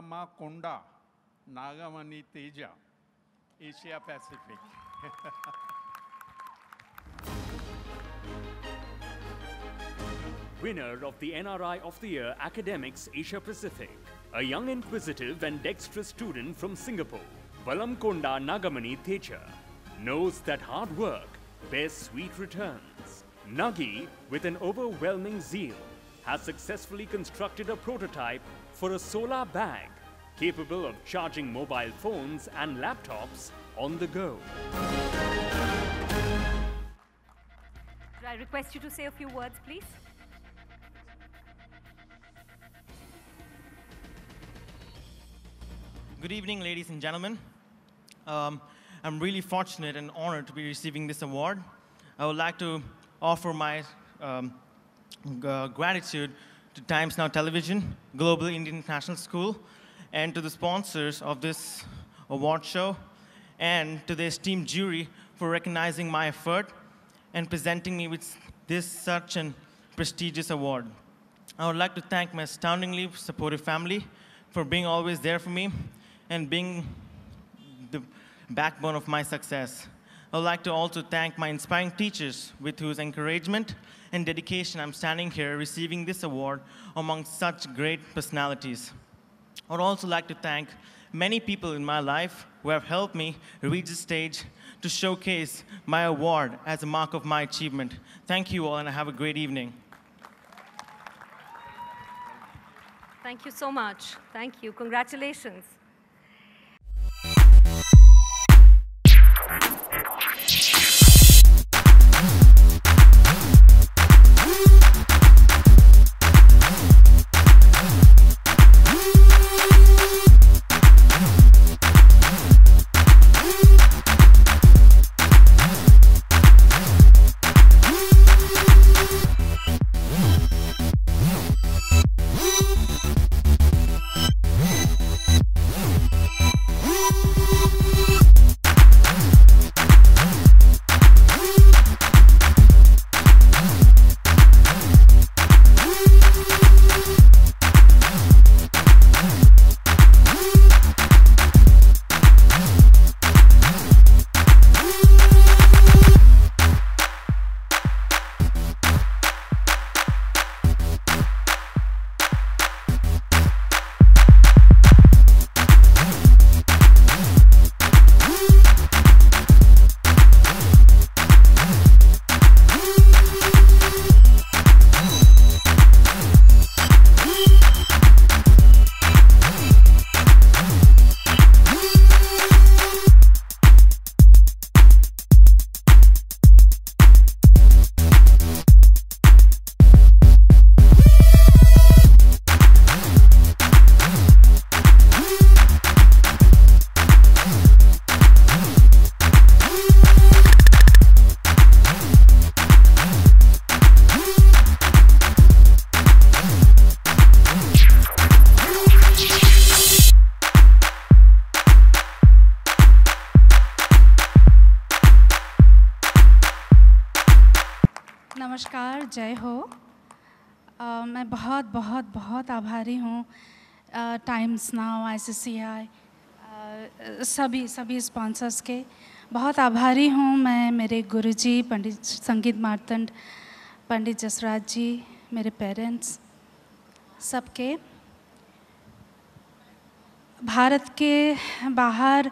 Vallama Konda Nagamani Teja, Asia Pacific. winner of the NRI of the Year Academics Asia Pacific, a young inquisitive and dexterous student from Singapore, Valamkonda Nagamani Teja, knows that hard work bears sweet returns. Nagi, with an overwhelming zeal, has successfully constructed a prototype for a solar bag capable of charging mobile phones and laptops on the go. Could I request you to say a few words, please? Good evening, ladies and gentlemen. Um, I'm really fortunate and honored to be receiving this award. I would like to offer my um, uh, gratitude to Times Now Television, Global Indian International School, and to the sponsors of this award show, and to the esteemed jury for recognizing my effort and presenting me with this such an prestigious award. I would like to thank my astoundingly supportive family for being always there for me and being the backbone of my success. I would like to also thank my inspiring teachers with whose encouragement and dedication I'm standing here receiving this award among such great personalities. I would also like to thank many people in my life who have helped me reach the stage to showcase my award as a mark of my achievement. Thank you all and have a great evening. Thank you so much. Thank you. Congratulations. मैं बहुत बहुत बहुत आभारी हूँ times now I सभी सभी sponsors के। बहुत आभारी हूँ मैं, मेरे गुरुजी, पंडित संगीत मार्तंड, पंडित जसराज जी, मेरे पेरेंट्स सबके। भारत के बाहर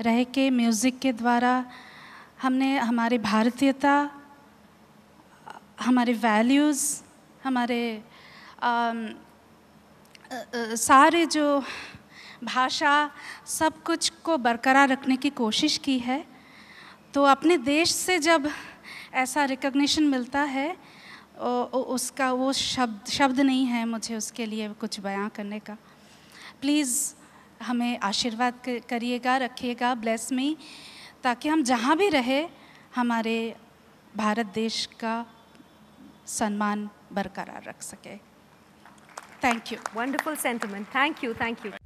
रह के म्यूज़िक के द्वारा हमने हमारी भारतीयता, हमारे वैल्यूज़ हमारे सारे जो भाषा सब कुछ को बरकरार रखने की कोशिश की है तो अपने देश से जब ऐसा रिकग्निशन मिलता है उसका वो शब्द शब्द नहीं है मुझे उसके लिए कुछ बयां करने का। प्लीज़ हमें आशीर्वाद करिएगा, रखिएगा ब्लेस मी ताकि हम जहाँ भी रहे, हमारे भारत देश का सम्मान बरकरार रख सके। Thank you. Wonderful sentiment. Thank you. Thank you.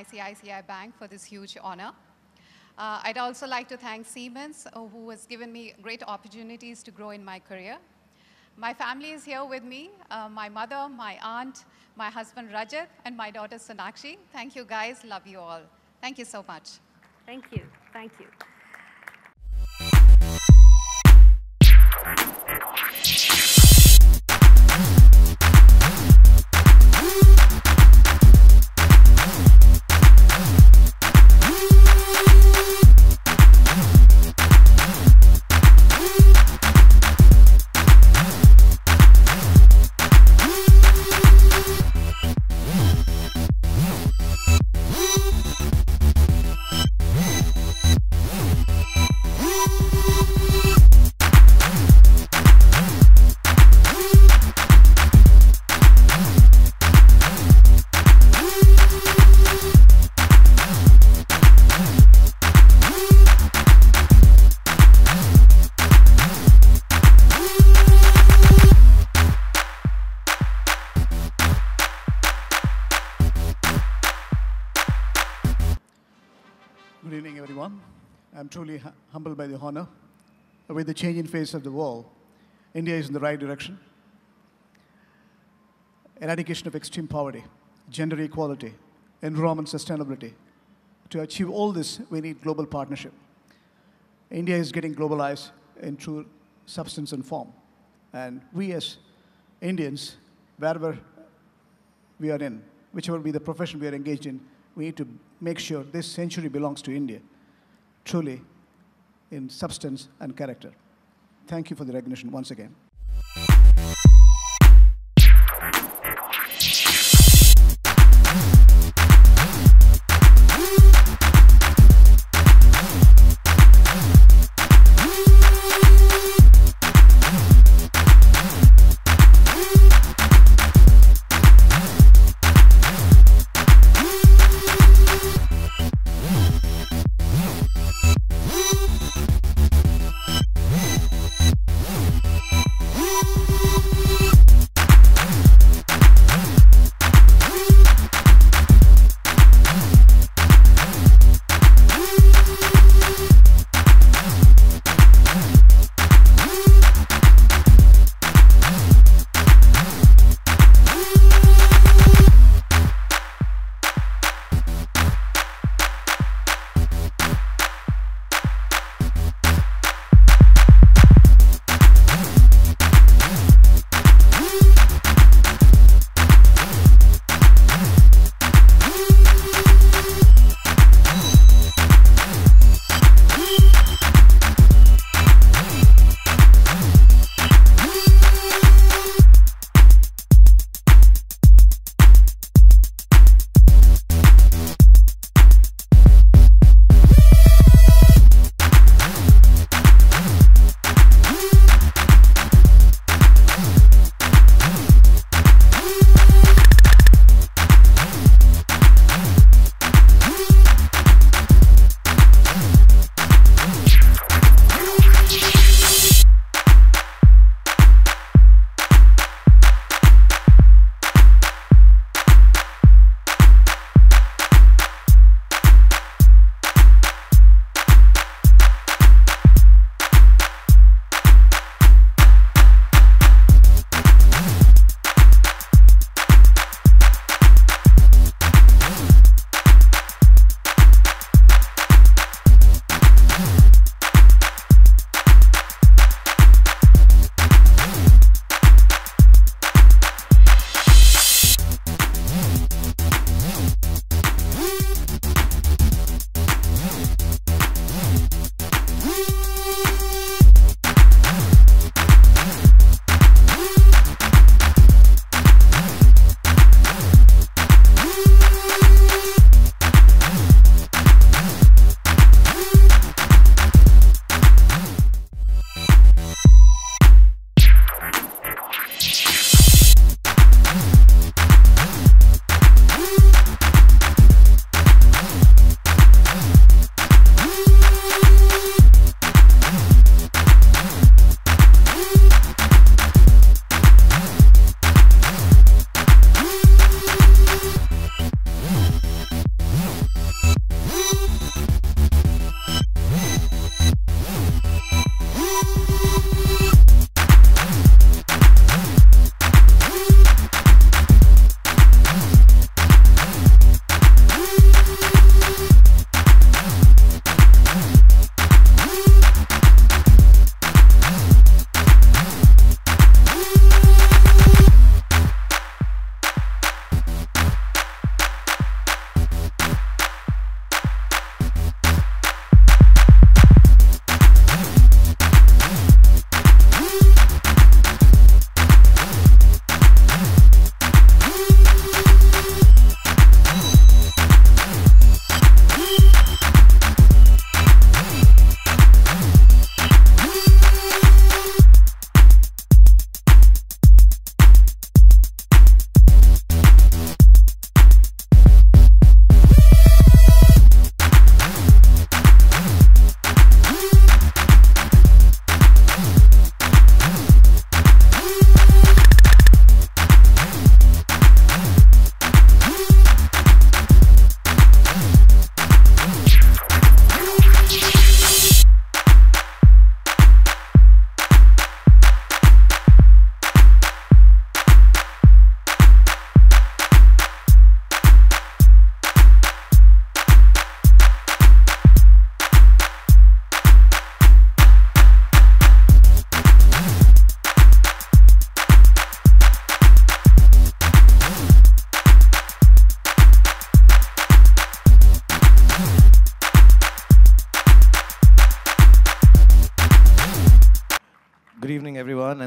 ICICI Bank for this huge honor. Uh, I'd also like to thank Siemens, uh, who has given me great opportunities to grow in my career. My family is here with me uh, my mother, my aunt, my husband Rajat, and my daughter Sonakshi. Thank you guys. Love you all. Thank you so much. Thank you. Thank you. I'm truly hu- humbled by the honor. With the changing face of the world, India is in the right direction. Eradication of extreme poverty, gender equality, environment sustainability. To achieve all this, we need global partnership. India is getting globalized in true substance and form. And we, as Indians, wherever we are in, whichever be the profession we are engaged in, we need to make sure this century belongs to India, truly in substance and character. Thank you for the recognition once again.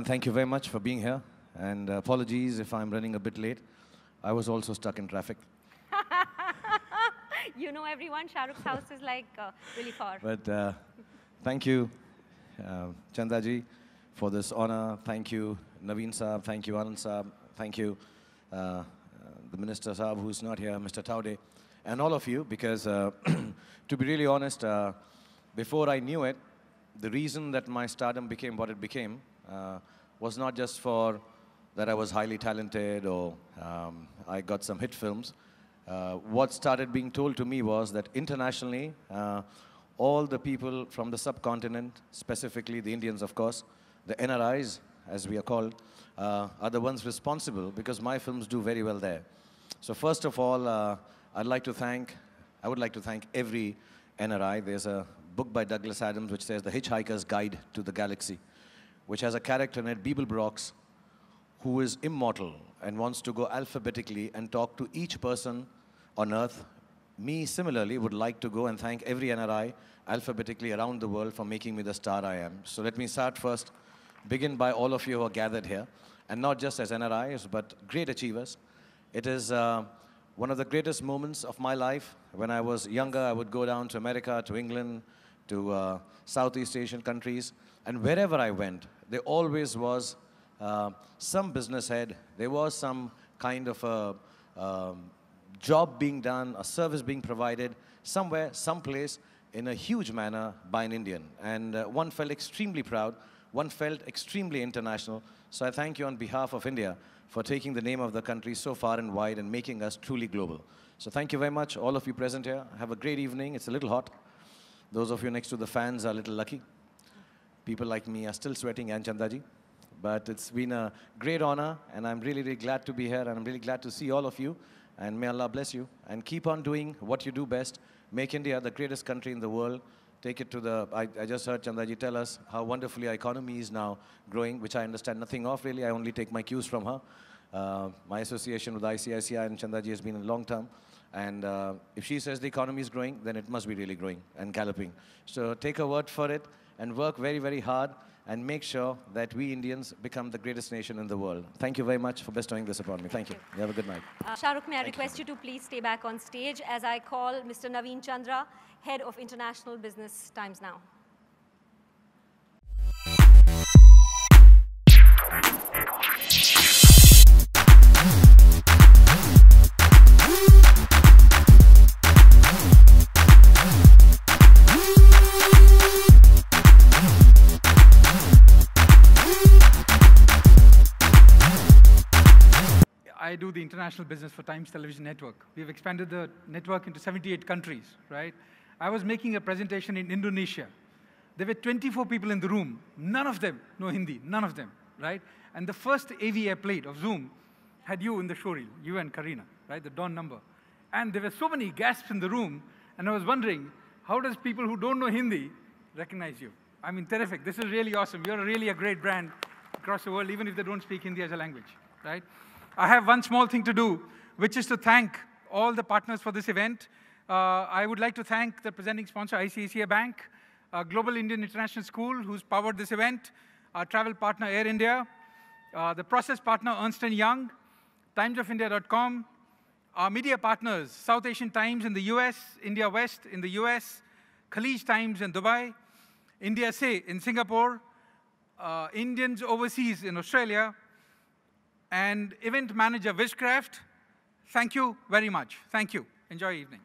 And thank you very much for being here. And apologies if I'm running a bit late. I was also stuck in traffic. you know everyone, Shah Rukh's house is like uh, really far. But uh, thank you, uh, Chandaji, for this honor. Thank you, Naveen Saab. Thank you, Anand Saab. Thank you, uh, uh, the Minister Saab, who's not here, Mr. Tawde, and all of you, because uh, to be really honest, uh, before I knew it, the reason that my stardom became what it became was not just for that I was highly talented or um, I got some hit films. Uh, what started being told to me was that internationally, uh, all the people from the subcontinent, specifically the Indians, of course, the NRIs, as we are called, uh, are the ones responsible because my films do very well there. So first of all, uh, I'd like to thank, I would like to thank every NRI. There's a book by Douglas Adams which says The Hitchhiker's Guide to the Galaxy, which has a character in it, Brox, who is immortal and wants to go alphabetically and talk to each person on earth. Me, similarly, would like to go and thank every NRI alphabetically around the world for making me the star I am. So let me start first, begin by all of you who are gathered here, and not just as NRIs, but great achievers. It is uh, one of the greatest moments of my life. When I was younger, I would go down to America, to England, to uh, Southeast Asian countries, and wherever I went, there always was uh, some business head, there was some kind of a um, job being done, a service being provided somewhere, someplace in a huge manner by an Indian. And uh, one felt extremely proud, one felt extremely international. So I thank you on behalf of India for taking the name of the country so far and wide and making us truly global. So thank you very much, all of you present here. Have a great evening. It's a little hot. Those of you next to the fans are a little lucky. People like me are still sweating and Chandaji. But it's been a great honor, and I'm really, really glad to be here, and I'm really glad to see all of you. And may Allah bless you. And keep on doing what you do best. Make India the greatest country in the world. Take it to the, I, I just heard Chandaji tell us how wonderfully our economy is now growing, which I understand nothing of really. I only take my cues from her. Uh, my association with ICICI and Chandaji has been a long term. And uh, if she says the economy is growing, then it must be really growing and galloping. So take her word for it and work very, very hard and make sure that we Indians become the greatest nation in the world. Thank you very much for bestowing this upon me. Thank you. You have a good night. Uh, Shah Rukh, may I request you to please stay back on stage as I call Mr. Naveen Chandra, Head of International Business Times Now. I do the international business for Times Television Network. We've expanded the network into 78 countries, right? I was making a presentation in Indonesia. There were 24 people in the room. None of them know Hindi, none of them, right? And the first AV I played of Zoom had you in the showreel, you and Kareena, right? The dawn number. And there were so many gasps in the room, and I was wondering, how does people who don't know Hindi recognize you? I mean, terrific. This is really awesome. You're really a great brand across the world, even if they don't speak Hindi as a language, right? I have one small thing to do, which is to thank all the partners for this event. Uh, I would like to thank the presenting sponsor, ICICI Bank, uh, Global Indian International School, who's powered this event, our travel partner, Air India, uh, the process partner, Ernst & Young, timesofindia.com, our media partners, South Asian Times in the US, India West in the US, Khaleej Times in Dubai, India Say in Singapore, uh, Indians overseas in Australia, and event manager Wizcraft. Thank you very much. Thank you. Enjoy evening.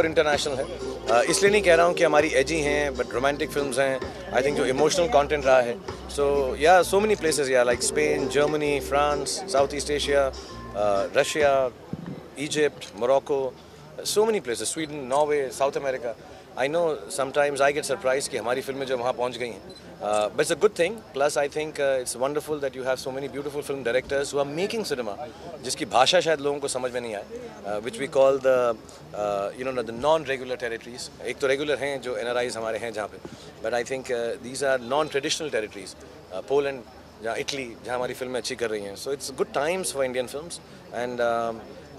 और international है। इसलिए नहीं कह रहा हूँ कि हमारी एजी हैं बट रोमांटिक फिल्म्स हैं। आई थिंक जो इमोशनल कंटेंट रहा है। So yeah so many places yeah like Spain Germany France south east Asia Russia Egypt Morocco so many places, Sweden Norway, south America. I know sometimes I get surprise कि हमारी फ़िल्में जो वहाँ पहुँच गई हैं। But it's a good thing plus I think it's wonderful that you have so many beautiful film directors who are making cinema जिसकी भाषा शायद लोगों को समझ में नहीं आए। Which we call the you know the non regular territories एक तो रेगुलर हैं जो एन हमारे हैं जहाँ पे। But I think these are non traditional territories Poland जहाँ इटली जहाँ हमारी फ़िल्में अच्छी कर रही हैं। So it's good times for Indian film and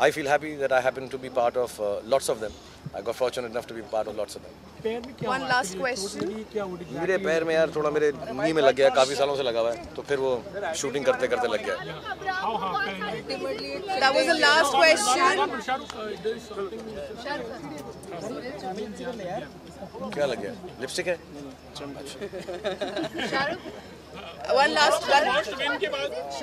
I feel happy that I happen to be part of uh, lots of them. I got fortunate enough to be part of lots of them. One last question. मेरे पैर में यार थोड़ा मेरे नी में लग गया काफ़ी सालों से लगा हुआ है तो फिर वो शूटिंग करते करते लग गया That was the last question. क्या लग गया लिपस्टिक है One last one.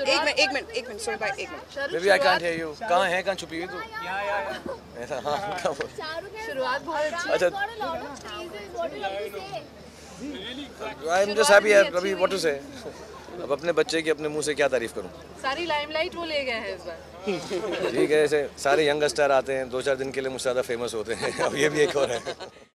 एक मिनट एक मिनट एक मिनट सॉरी भाई एक minute. Baby I can't hear you कहाँ है? कहाँ छुपी हुई तू? ऐसा हाँ? शुरुआत बहुत अच्छी। अच्छा आई एम जस्ट हैप्पी अभी व्हाट टू से। अब अपने बच्चे की अपने मुँह से क्या तारीफ़ करूँ? सारी लाइमलाइट वो ले गए हैं इस बार। ठीक है ऐसे सारे यंग स्टार आते हैं दो चार दिन के लिए मुझसे ज़्यादा फ़ेमस होते हैं। अब ये भी एक और है।